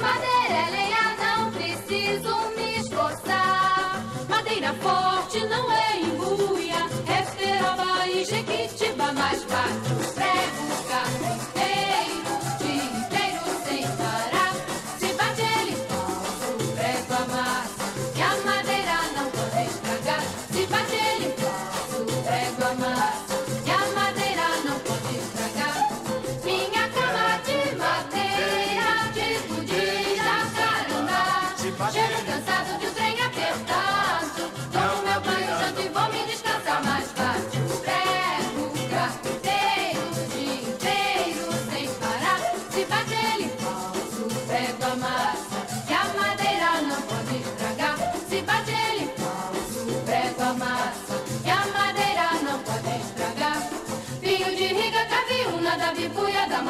madeira é lenha, não preciso me esforçar. Madeira forte não é embuia, é peroba e jequiti.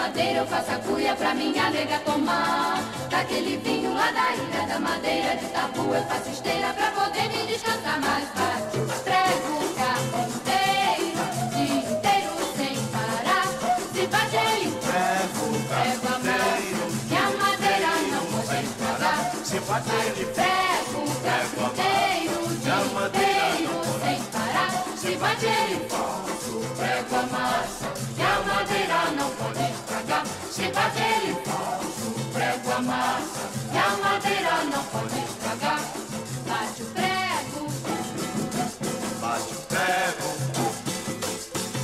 Madeira eu faço a cuia pra minha nega tomar. Daquele vinho lá da ilha da madeira de tabu eu faço esteira pra poder me descansar mais. O prego, o carro inteiro, dia inteiro sem parar. Se bate ele Prego, prego a massa, que a madeira não pode estragar. Se bate ele Prego, o carro inteiro, dia inteiro sem parar. Se bate ele falso, que a madeira não pode estragar. Bate o prego, bate o prego,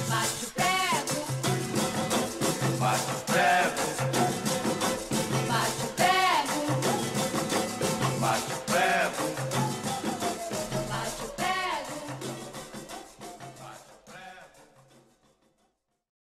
bate o prego, bate o prego,